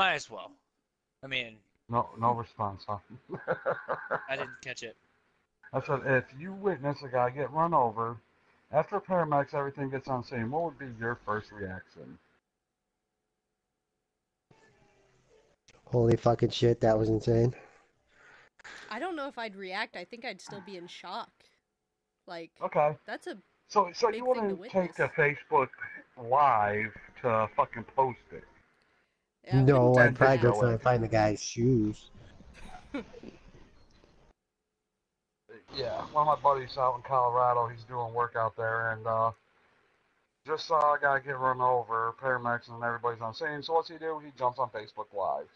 Might as well. I mean, No, no response, huh? I didn't catch it. I said, if you witness a guy get run over, after paramedics, everything gets on scene, what would be your first reaction? Holy fucking shit, that was insane. I don't know if I'd react. I think I'd still be in shock. Like Okay. that's a So, so Big you thing to wouldn't take witness. to Facebook Live to fucking post it? Yeah, no, I'd do probably that. go video try and find the guy's shoes. Yeah, one of my buddies out in Colorado, he's doing work out there, and uh, just saw a guy get run over, paramedics and everybody's on scene. So what's he do? He jumps on Facebook Live.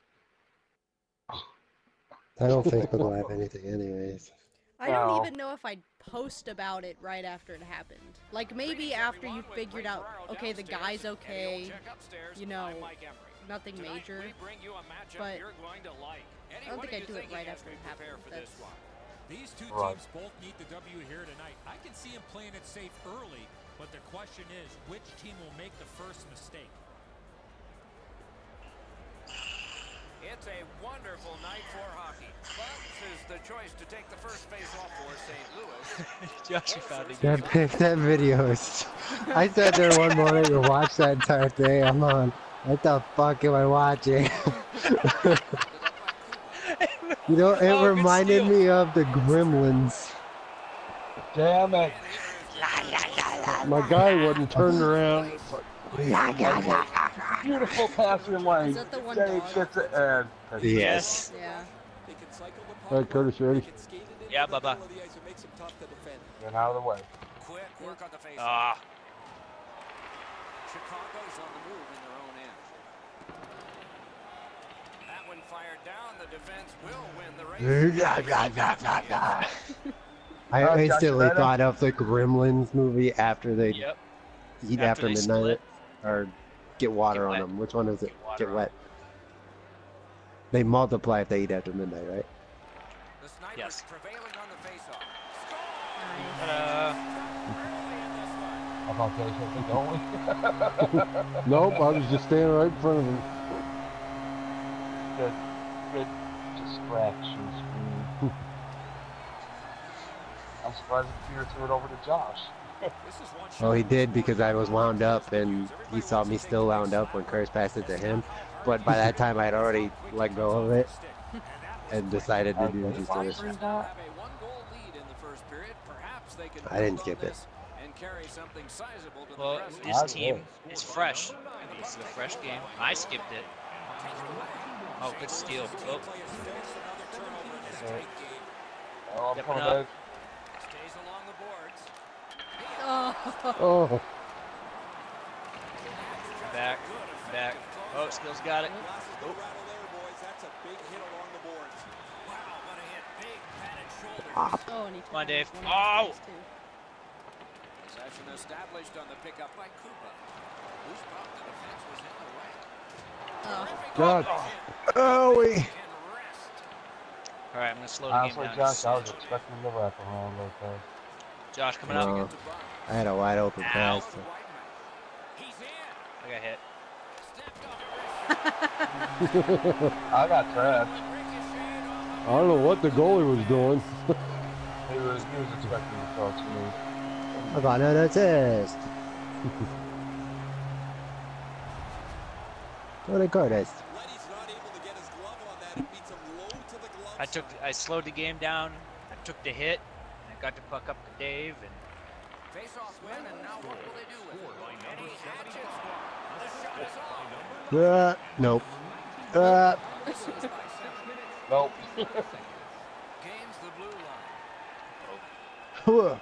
I don't Facebook Live anything, anyways. I don't No. even know if I'd post about it right after it happened. Like maybe after you figured out, okay, the guy's okay, you know, nothing major. But I don't think I'd do it right after it happened. That's These two Right. teams both need the W here tonight. I can see them playing it safe early, but the question is, which team will make the first mistake? It's a wonderful night for hockey. Bucks is the choice to take the first face off for St. Louis. Josh, you found it. That, that video is. I sat there one morning and watched that entire thing. I'm on. What the fuck am I watching? you know, it Oh, reminded me of the Gremlins. Damn it! My guy wasn't turned around. Beautiful passing lane. Is that the one Dave dog? gets it and Yes. yeah. All right, Curtis, you ready? Yeah, Bubba. Get out of the way. Quick work on the face Ah, Chicago's on the move in their own end. That one fired down. The defense will win the race. I Uh, instantly ready? thought of the Gremlins movie after they yep. eat After after, they midnight split. or get water Get on wet. them. Which one is it? Get water Get on wet. They multiply if they eat after midnight, right? The Yes. prevailing on the faceoff. Ta-da. I'm about to say something, don't we? Nope, I was just standing right in front of him. Good, good distractions. I'm surprised the Peter threw it over to Josh. Oh, he did because I was wound up and he saw me still wound up when Curse passed it to him. But by that time, I had already let go of it and decided to do just this. Have a one-goal lead in the first period. Perhaps they can I didn't build skip it. This And carry something sizable to Well, the this the team is fresh. This is a fresh game. I skipped it. Oh, good steal. Oh, Oh, Stepping up. Stays along the boards. Oh, Oh, back, back. Oh, skills got it. Oh, oh, and he Come on, Dave. one of the Oh! Guys, too. Possession established on the pickup by Koopa. Who's thought the defense was in the way? Oh, God. Oh, we. All right, I'm gonna slow the Honestly, game down. Josh, I was just- expecting the wrap around like that. Josh coming up. I had a wide open Ow. pass. so- I got hit. I got trapped. I don't know what the goalie was doing. He was, he was expecting to throw it to me. I got an assist. Tony Curtis. I took, I slowed the game down. I took the hit. And I got to puck up to Dave, and Face-off win, and now what will they do with it? Eddie Hatchett. The shot is off. Uh, nope. Uh, Nope. Gains the blue line. whoa.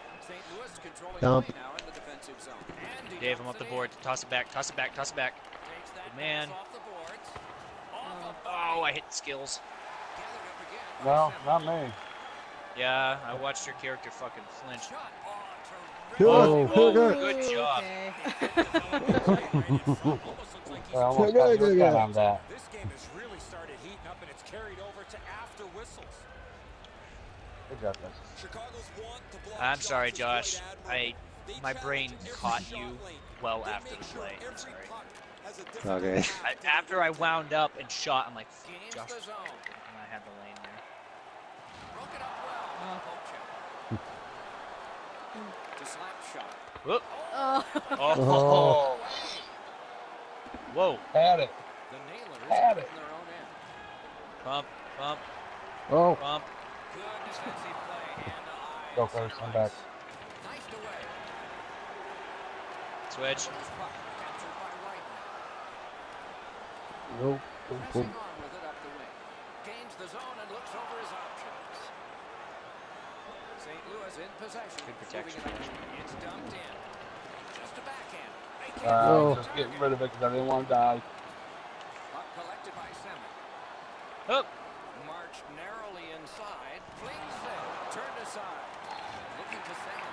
St. Louis controlling Dump. play now in the defensive zone. And he Dave, I'm dumps up the board. Toss it back, toss it back, toss it back. Good man. off the boards. oh. Oh, I hit skills. Gathered up again No, not me. Yeah, I watched your character fucking flinch. Shot. Oh, Oh, good. good job. Okay. I almost got your on that. This game has really started heating up, and it's carried over to after whistles. Good job, guys. I'm sorry, Josh. I my brain caught you well after the play. I'm sorry. Okay. I, after I wound up and shot, I'm like, Gains just, the and. I had the lane there. Broke it up well. To slap shot. Whoop. Oh. oh. Oh. Whoa. Had it. The Nailers Had in it. their own end. Bump, bump, Oh, bump. Good defensive play and eyes Go first, center I'm back. ice. Knifed away. Switch. Loose puck captured by White. nope. Pressing on with it up the wing. Gains the zone and looks over his options. St. Louis in possession. Good protection. Moving it up. It's dumped in. Just a backhand. They can't Uh, Oh. just getting rid of it because I didn't want to die. Puck collected by Semin. Hook. Marched narrowly inside. Flings it. Turned aside. Looking to Semin.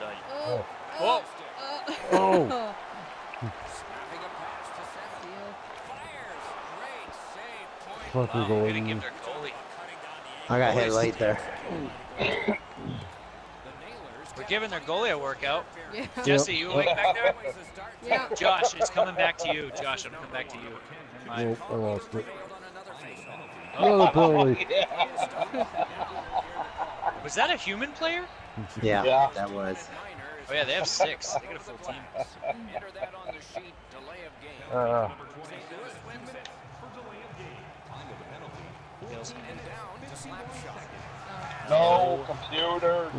Done. Oh. Whoa. Oh. Snapping a pass to Semin. Deal. Fires. Oh. Great save. Point. Fucking Wow, way to give goalie. I got hit late there. The Nailers We're giving their goalie a workout. Yeah. Jesse, you awake back there? Always a start. Yeah. Josh, it's coming back to you. Josh, I'm coming back to you. Never mind. Nope, I lost it. Failed on another faceoff. Was that a human player? Yeah, Yeah. that was. Oh yeah, they have six. They got a full team. Enter that on the sheet. Delay of game. Uh, St. Louis wins it. Feels- And down to slap shot. no computer.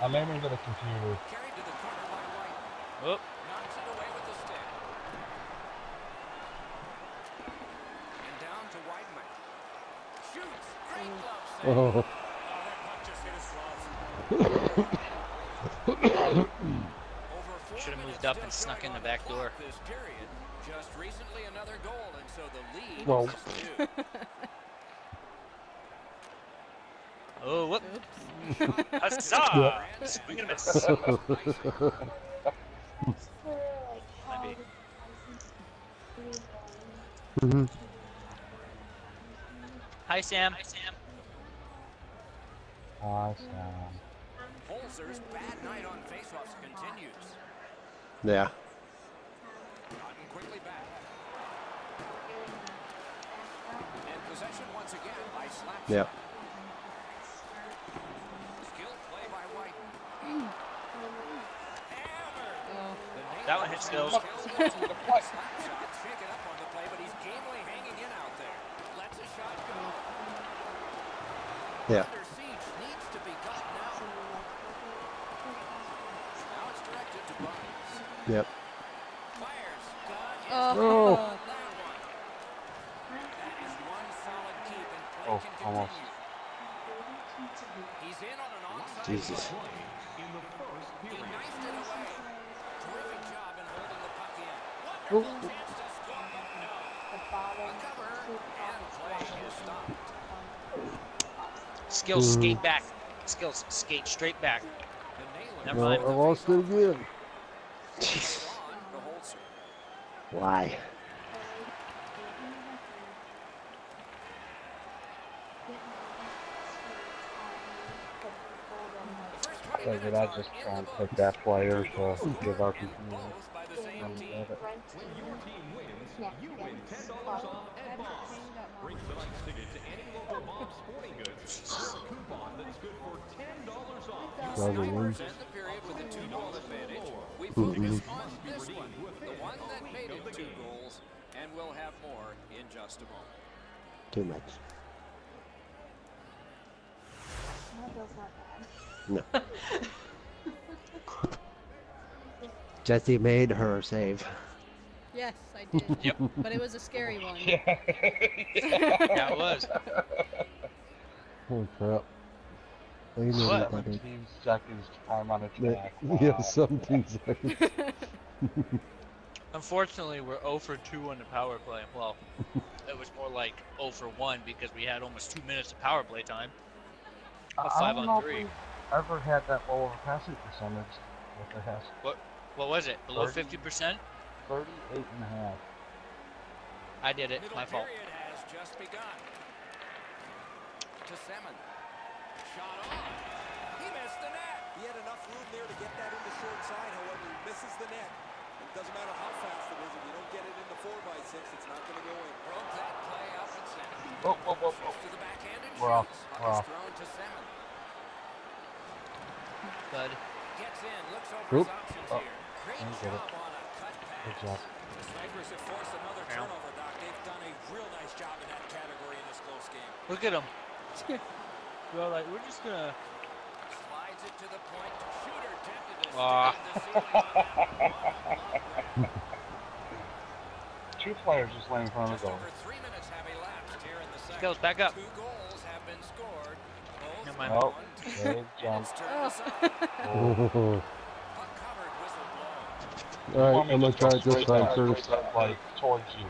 I'm aiming for the computer. Carried to the corner by White. Whoop. Knocks it away with the stick. And down to Weidman. Shoots. Great glove save. Oh, Oh, that puck just hit his glove. Over four Should've moved up and snuck in the back door. Just recently another goal, and so the lead Well. Oh, whoop. Oops. Huzzah! Swing and a miss. Maybe. Mhm. Hi, Sam. Hi, Sam. Awesome. Holzer's bad night on faceoffs continues. Yeah. Cotton quickly back. And possession once A cover and play is stopped. Skills, Mhm. skate back. Skills, skate straight back. Never well, mind. I lost it again. Jeez. on to Holzer. Why? The first 20 Like, did minutes I are just in try the and books. pick that player Two to goals give our scored, community both by the same some team. of it? Brother wins. End the period with a two-goal advantage. We focus on this one, the one that made it two goals, and we'll have more in just a moment. Too much. No. Jesse made her save. Yes, I did. Yep. But it was a scary one. Yeah, it was. Holy crap. I didn't What? know 17 seconds time on a Yeah, track. yeah, Wow. 17 seconds. Unfortunately, we're 0 for 2 on the power play. Well, it was more like 0 for 1 because we had almost 2 minutes of power play time. A I 5 don't on know if 3. we ever had that low of a passing percentage. What the heck? What was it? Below 50%? 38 and a half. I did it. Middle My fault. has just begun. To Semin. Shot on. He missed the net. He had enough room there to get that into short side. However, he misses the net. It doesn't matter how fast it is. If you don't get it in the 4x6, it's not going to go in. Broke that play out at center. Whoa, whoa, whoa, whoa. To the backhand and We're off. shoots. We're off. thrown to Salmon. Bud. Gets in, looks over Oop. his options Oh. here. Great I get it. on a cut pass. Good job. The Snipers have forced another Yeah. turnover, Doc. They've done a real nice job in that category in this close game. Look at him. We're like, we're just gonna. Slides it to the point. Shooter tempted to Ah. stick it in the ceiling on that one. Two players just laying in front of Just the goal. over three minutes have elapsed here in the second. Goes back up. Two goals have been scored. Both Never mind. Oh, one to big jump. it's turned aside. Oh. Puck covered, whistle blown. All right, I'm gonna try it this time, Curtis. Like towards you.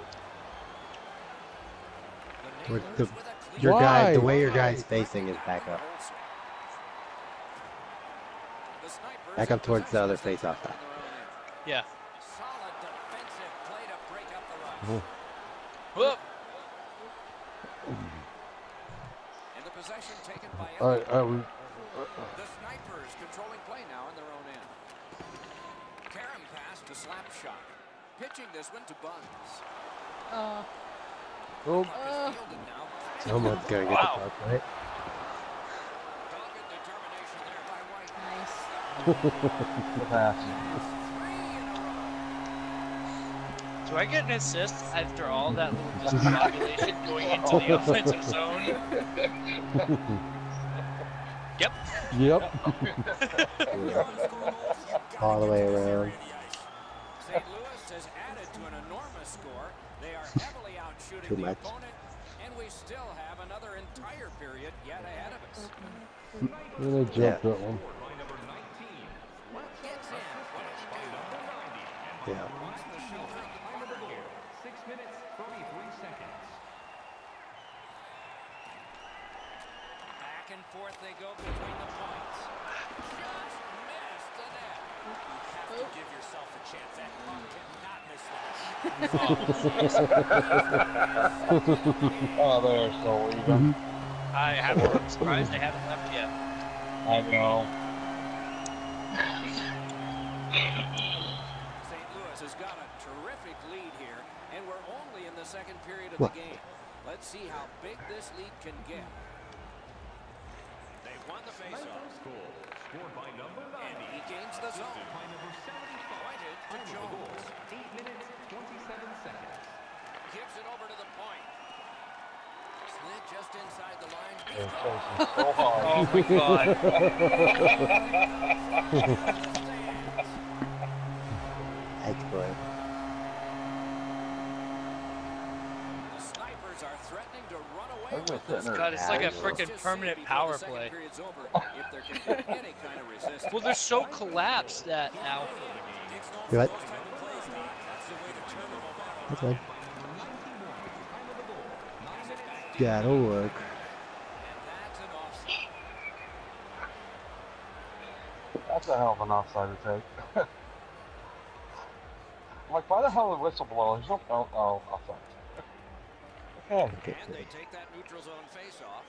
The With Neighbors the- with a clean Your guy, the way your guy's facing is back up. The Snipers Back up towards the other face-off on their own end. Yeah. Solid defensive play to break up the rush. Whoop. And the possession taken by All right, Elliott. The Snipers controlling play now in their own end. Karam pass to Slapshot. Pitching this one to Buns. Uh, oh, Puck is. Someone's gonna get Wow. the puck, right? Dogged determination there by White. nice. The pass. Three in a row. Do I get an assist after all that little discombobulation going into the offensive zone? Yep. yep. All the way around. St. Louis has added to an enormous score. They are heavily out shooting Too the much. opponent, and we still have another entire period yet ahead of us. And I jumped Yeah. that one. Gets in. What does he do? Yeah. Back and forth they go between the points. Just missed the net. You have to give yourself a chance. That puck cannot miss that. Oh, they're so even. Mm-hmm. I haven't. I'm surprised they haven't left yet. I know. St. Louis has got a terrific lead here, and we're only in the second period of What? the game. Let's see how big this lead can get. They won the faceoff. And he gains the zone. Pointed to Jones. Gives it over to the point. Slid just inside the line. They're chasing so hard. Oh my god. Excellent. The snipers are threatening to run away Look at with oh, that this. God, it's like a freaking permanent power play. period's over if there can be any kind of resistance. Well, they're so collapsed that now. Good. Those type of plays, Doc, that's the way to turn the momentum. That's fine. That'll work. That's an offside. That's a hell of an offside to take. I'm like, why the hell the whistle blow? There's no. Oh, oh, offside. Okay, And they take that neutral zone face-off.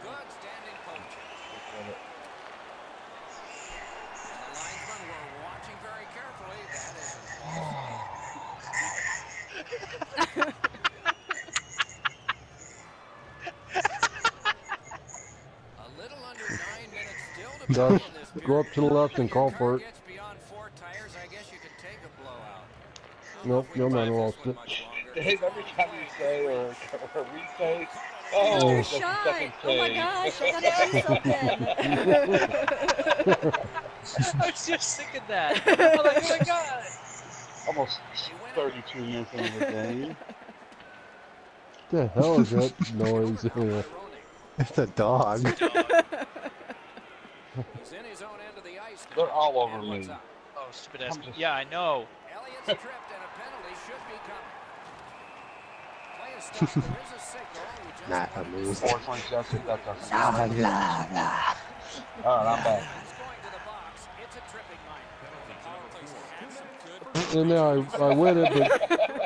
Good standing poaching. And the linesmen were watching very carefully. That is an. A little under nine minutes still to Doug, play in this go up to the left and call for it. gets beyond four tires, I guess you could take a blowout. I don't know Nope, if no can man drive lost it. Dave, every time you say or, or we say, oh, Another that's the shot! Oh my gosh, I gotta do something. I was just thinking that. I'm like, oh my god. Almost 32 minutes into the game. the hell is that noise? Yeah. It's a dog. He's in his own end of the ice. They're all over me. Oh, stupid ass. Just- Yeah, I know. Not amused. Four points left if a doesn't. All right, I'm back. And now I, I win it, but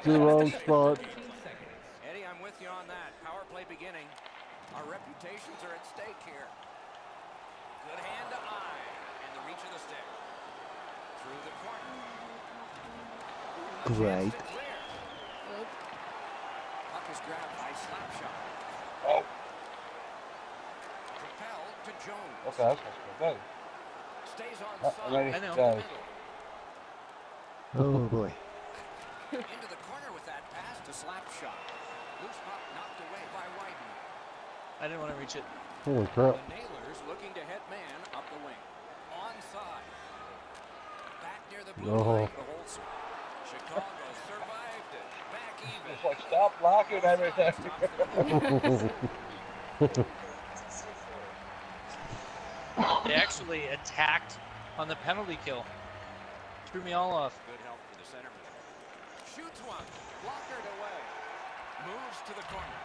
the wrong spot. Eddie, I'm with you on that. Power play beginning. Our reputations are at stake here. Good hand to eye, and the reach of the stick. Through the corner. Great. That's supposed to be good. Stays on side. maybe I know. guys. Oh boy. Into the corner with that pass to Slapshot. Loose puck knocked away by Wyden. I didn't want to reach it. Holy crap. The Nailers looking to head man up the wing. Onside. Back near the blue No. line to Holzer. Chicago survived it. Back even. It's like stop blocking everything. They actually attacked on the penalty kill. Threw me all off. Good help for the centerman. Shoots one. Blockered away. Moves to the corner.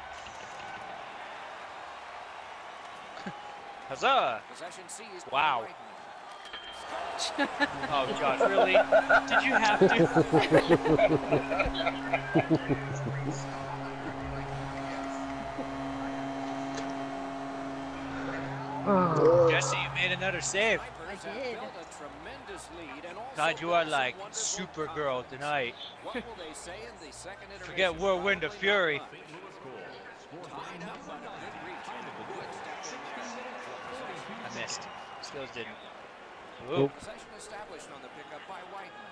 Huzzah! Possession seized. Wow. Oh gosh, really? Did you have to? Jesse, you made another save. I did. built a tremendous lead and also God, you are like wonderful Supergirl tonight. What will they say in the second Forget? Whirlwind of Fury. not much. Tied up on a good reach. Good step in there. I missed. Skills didn't. Oh. Ooh. Possession established on the pickup by Whiteman.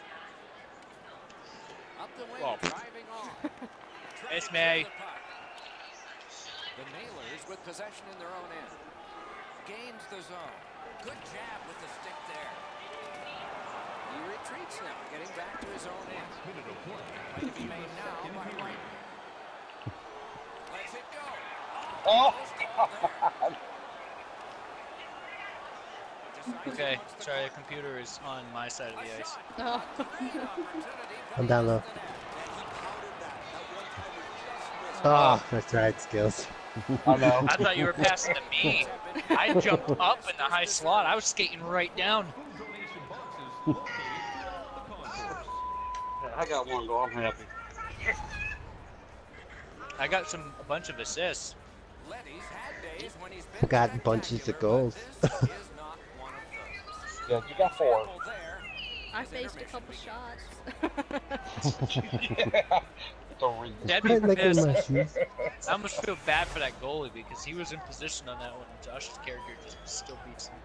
Up the wing, Well. driving on. It's Traffic me. to the puck. The Nailers with possession in their own end. Gains the zone. Good jab with the stick there. He retreats now, getting back to his own end. Play to be made now by Whiteman. Lets it go. Oh, Okay, he wants to sorry, the computer is on my side of the ice. Oh. Great opportunity, but I'm down low. missed the net. Ah, that's right, skills. I know. I thought you were passing to me. I jumped up in the high slot. I was skating right down. I got one goal. I'm happy. I got some a bunch of assists. Letty's had days when he's been Got bunches of goals. spectacular, but this is not one of those. Yeah, you got four. I faced a couple begins. shots. Three. That'd be Look pissed. I almost feel bad for that goalie because he was in position on that one. and Josh's character just still beats him.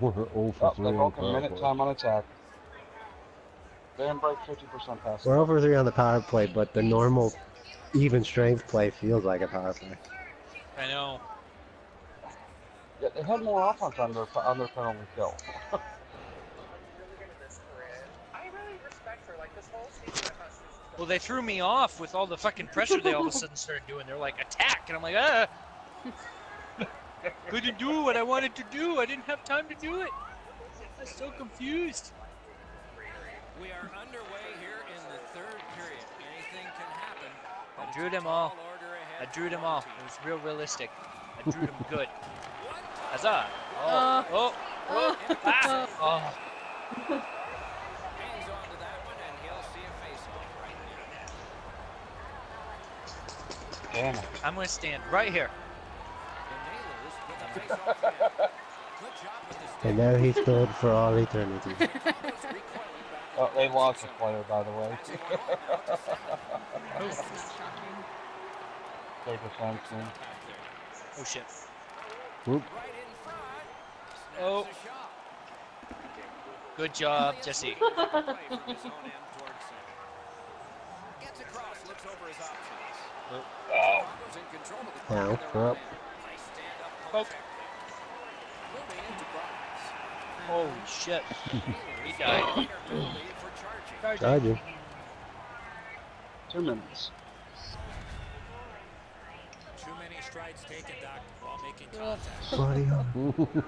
We're 0 Oh, for they 3 on broke a power minute play. time on attack. They didn't break 50% pass. We're over three on the power play, but the normal even strength play feels like a power play. I know. Yeah, they had more offense on their, on their penalty kill. Well, they threw me off with all the fucking pressure they all of a sudden started doing. They're like, attack! And I'm like, ah! Couldn't do what I wanted to do. I didn't have time to do it. I was so confused. We are underway here in the third period. Anything can happen. I drew them all. I drew them all. It was real realistic. I drew them good. One touch. Huzzah! Uh, Oh, oh, oh, uh, ah, oh. Hangs on to that one, and he'll see a face-off right here. Damn it. I'm gonna stand right here. The Nailers with a face-off win. Good job with the stick. And there he stood for all eternity. Goes recoiling back. Oh, they lost a player, by the way. Passing it on out to center. That's not shocking. Oh shit. Right in front. Snaps Oh. the shot. Good job, Jesse. Play from his own end towards center. Gets across, looks over his options. Chicago's in control of the puck Now, in their own up. end. Nice stand-up Poke. poke check there. Moving into Grimes. Holy shit. He died. with a clear penalty for charging. Charging. Two minutes. Too many strides taken, Doc, while making contact. Body.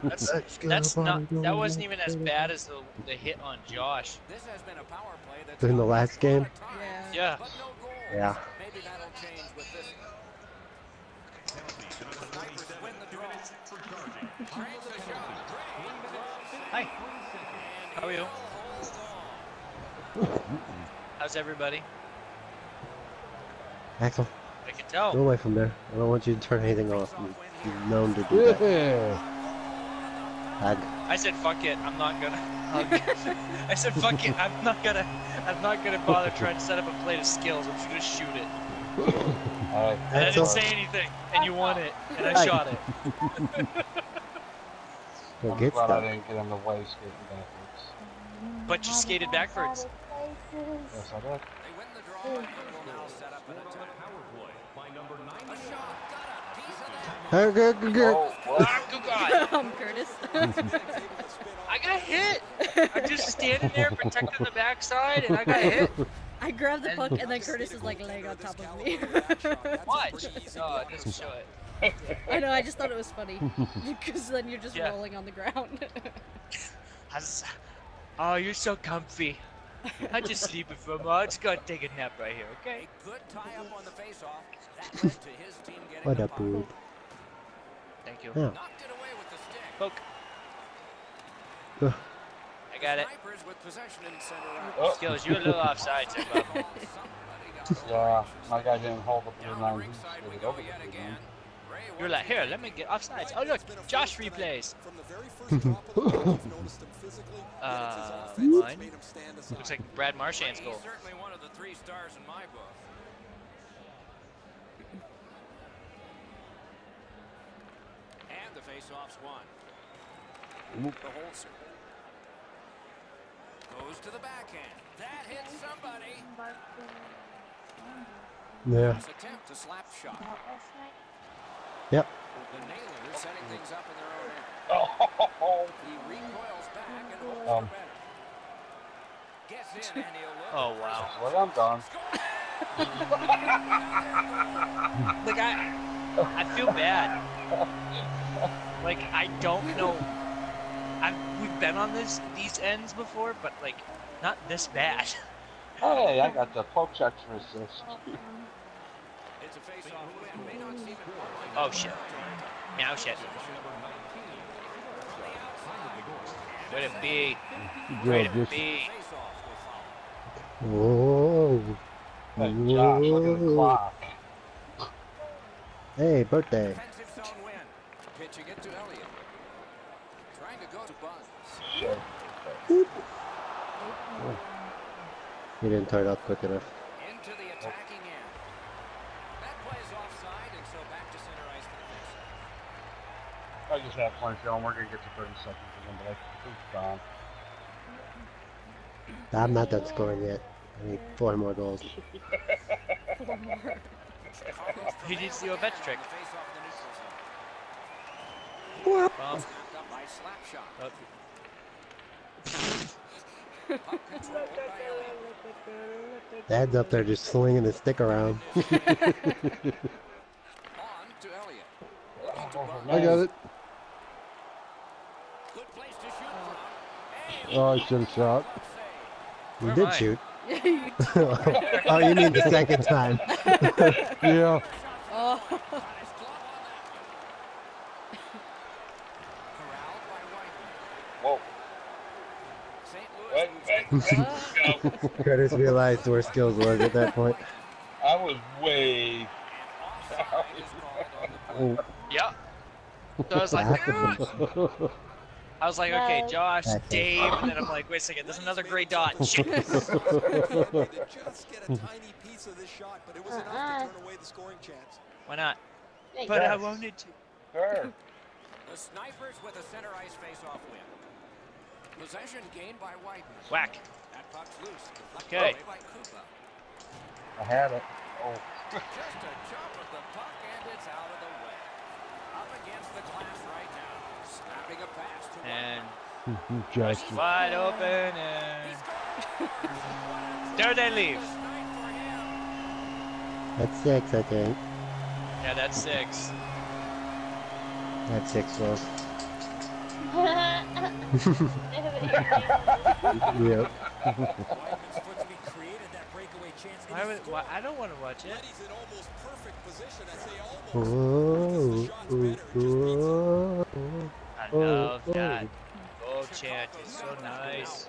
That's that's not that wasn't even as bad as the the hit on Josh. This has been a power play that's In the last a lot of game? times, Yeah. But no goals. Yeah. Maybe that'll change with this one. Vipers win the draw. Cranks a shot. Hi. How are you? How's everybody? Axel, I can tell. go tell. away from there. I don't want you to turn anything off. You- You're known to do that. Yeah. Hug. I said fuck it. I'm not gonna. I said fuck it. I'm not gonna. I'm not gonna bother trying to set up a plate of skills. I'm just gonna shoot it. Alright. And I didn't all. say anything, and you won it, and I shot it. Well, I'm good glad I didn't get in the way skating backwards. But you skated backwards. Yes, I did. They win the draw and will now set up an attack. A shot, got a piece of that. Hug, hug, hug, hug. Oh, what? Good God. um, Curtis. I got hit. I'm just standing there protecting the backside, and I got hit. I grabbed the puck and then Curtis is like laying on top of me. Watch. Oh, it doesn't show it. I know, I just thought it was funny. Because then you're just Yeah. rolling on the ground. Oh, you're so comfy. I just sleeping for a while. I just gotta take a nap right here, okay? Good tie-up on the face-off. That led to his team getting What the a puck. boob. Thank you. Yeah. Poke. Ugh. I got it. Snipers with possession in. Oh. Skills, you're a little offside, there, bub. Somebody got the Yeah, my guy didn't hold up the Down nine. the He ringside we go over again. You're like, here, let me get offsides. Oh, look, Josh replays. From the very first drop of the puck, you've noticed him physically, yet Uh, mine? made him stand aside. Looks like Brad Marchand's He's goal. certainly one of the three stars in my book. And the face-off's won. The Holzer. Goes to the backhand. That hits somebody. Yeah. His attempt to slap shot. Yep. The Nailers setting things up in their own end. Oh, He recoils back and hopes Um. for better. Gets in and he'll. Oh, wow. well, I'm done. Like, I, I feel bad. Like, I don't know. I've, we've been on this these ends before, but, like, not this bad. Hey, I got the poke checks for assist. It's a face-off win. May not seem important. Oh, shit. Now oh, shit. Way to be. Way Good. to be. Face-off will follow. Whoa. Hey, Josh, look at the clock. Hey, birthday. Defensive zone win. Pitching it to Elliott. Trying to go to Buns. Shit. He didn't turn up quick enough. Into the attacking end. That play is offside, and so back to center ice for the face-off. I just have plenty film. We're gonna get to 30 seconds again, but I think it's gone. I'm not done scoring yet. I need four more goals. Four more. He needs to do a Correa bench on trick. the face-off in oh the neutral zone. Bum. Snapped up by Slapshot. Oh, Puck controlled by Elliott. Dad's up there just slinging his stick around. On to Elliott. Looking to Buns. I got it. Good place to shoot from. Oh, I should have shot. He did I? shoot. Oh, you mean the second time? Yeah. oh, Got his glove on that one. Corralled by Whiteman. Whoa. St. Wait, Louis wait, moves wait, go. Curtis realized where skills was at that point. I was way. and offside is called on the play. yeah. So I was like, "Ah." I was like, okay, Josh, That's it. Dave, and then I'm like, wait a second, there's another gray dot. Just get a tiny piece of this shot, but it was enough to turn away the scoring chance. Why not? But I Yes. wanted to. Sure. The Snipers with a center ice face-off win. Possession gained by Whiteman. Whack. That puck's loose. Okay. away by Koopa. I had it. Oh. Just a jump of the puck and it's out of the way. Up against the glass right now. Snapping a pass to And Just wide open, and there they leave. That's six, I think. Yeah, that's six. That's six goals. Yep. Whiteman's foot to be created that breakaway chance. and Why would, why, I don't want to watch it. Letty's in almost perfect position. I say almost. Whoa, because the shot's better. It just makes it whoa, I Oh, love oh. that. Goal chant is so nice.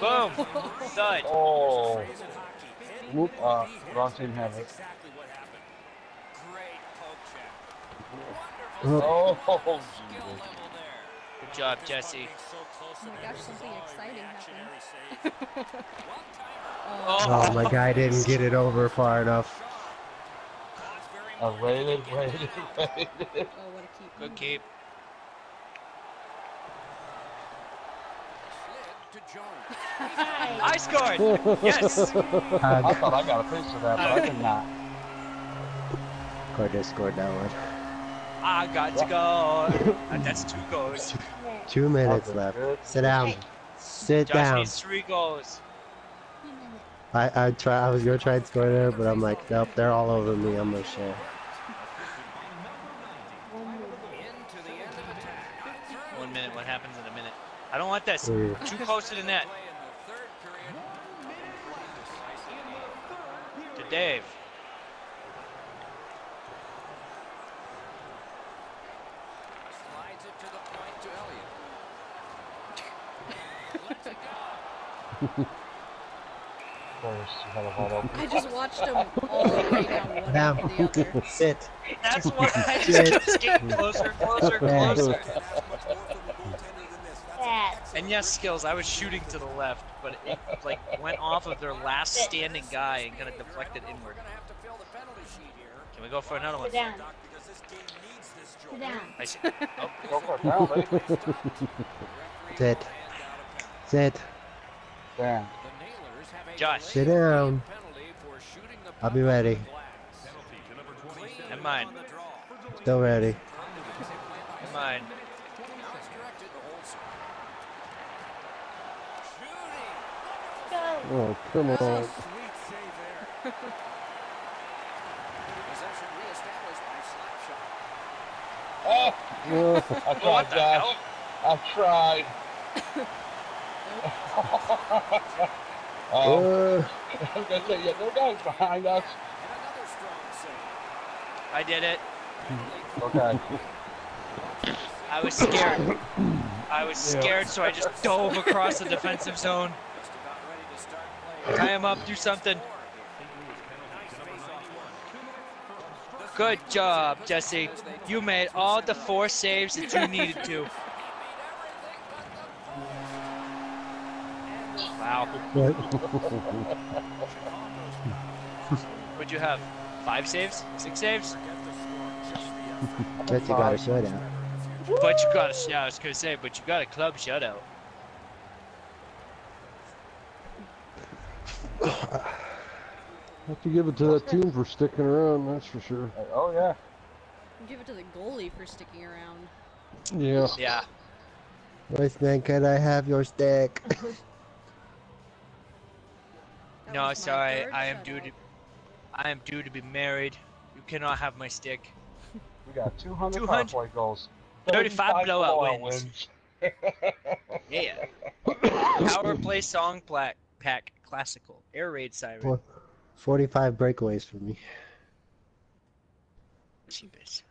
Boom! Thud. Oh. Phrase in hockey. Whoop. Uh, wrong team had it. Exactly what happened. Great poke check. Wonderful Oh, Jesus. Good job, Jesse. Oh my gosh, something exciting happened. Oh. Oh, my guy didn't get it over far enough. I waited, waited, waited. Oh, what a keep. Good keep. Slid to Jones. I scored. Yes. I thought I got a piece of that, but I did not. Cordes scored that one. I got to go. And that's two goals. Two minutes Okay, left. good. Sit down. Sit Josh down. needs three goals. I I try. I was gonna try and score there, but I'm like, nope, they're all over me. I'm gonna share. Into the end of attack. One minute. What happens in a minute? I don't want this. Ooh. Mm. Too close to the net. Play in the third period. Decisive. To Dave. Slides it to the point to Elliott. Lets it go. First, you had a hold up. I just watched them all the way down one Down. after the other. Sit. That's why I just kept getting closer, closer, closer. And that's much more from a goaltender than this. That's excellent. And yes, skills. I was shooting to the left, but it like went off of their last standing guy and kind of deflected inward. We're gonna have to fill the penalty sheet here. Can we go for another one? Sit down. Doc, because this game needs this, Joe. Sit down. I see. Oh, Go for it now, baby. Sit. Sit. Damn. The Nailers have a Josh. Sit down. game penalty for shooting the I'll be ready. off the glass. Clean Never mind. on the draw. Still ready. Come on. Now it's directed to Olsen. Shooting. Go. Oh, come on. Sweet save there. Possession reestablished by Slapshot. Oh, Oh, I tried, What the Josh. hell? I tried. um, uh, I was gonna say, yeah, there are guys behind us. And another strong save. I did it. Okay. I was scared. I was Yeah. scared, so I just dove across the defensive zone. Just about ready to. Tie him up, do something. Nice face-off work. Good job, Jesse. You made all the four saves that you needed to. Wow. What? What'd you have? Five saves? Six saves? Bet you got a shutout. But you got a, yeah, I was gonna say, but you got a club shutout. have to give it to that team for sticking around, that's for sure. Oh, yeah. Give it to the goalie for sticking around. Yeah. Yeah. Voice man, can I have your stick? That No, sorry, I am due to I am due to be married. You cannot have my stick. We got 200, 200 power play goals. 35 blowout blowout wins. Yeah. Power play song pla- pack classical. Air raid siren. 45 breakaways for me. Cheapest.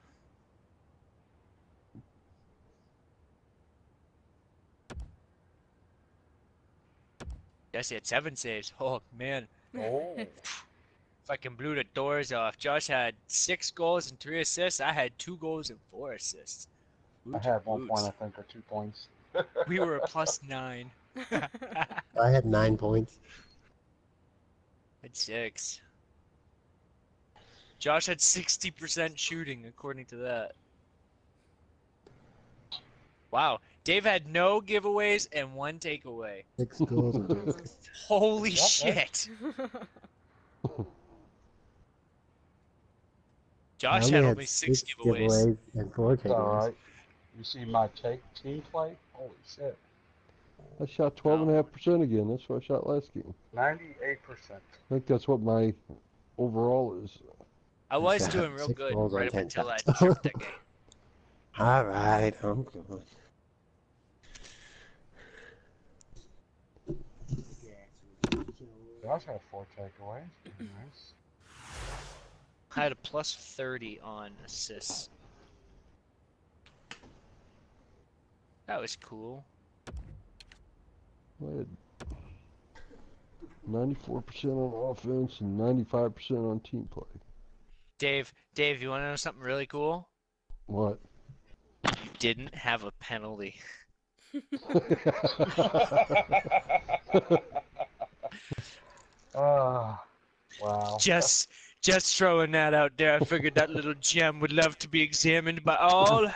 Jesse had seven saves. Oh man. oh. Fucking blew the doors off. Josh had six goals and three assists. I had two goals and four assists. I had one woot. point, I think, or two points. We were a plus nine. I had nine points. had six. Josh had 60% shooting, according to that. Wow. Dave had no giveaways and one takeaway. Six goals and three assists. Holy Yep, shit. Josh had had only six six giveaways. and four takeaways. alright. You see my take team play? Holy shit. I shot 12.5% again. That's what I shot last game. 98%. I think that's what my overall is. I was doing real good right up until I shots. tripped that game. All right, I'm good. Josh had four takeaways. Nice. I had a plus 30 on assists. That was cool. I had 94% on offense and 95% on team play. Dave, Dave, you want to know something really cool? What? didn't have a penalty. Ah, wow. Just just throwing that out there. I figured that little gem would love to be examined by all.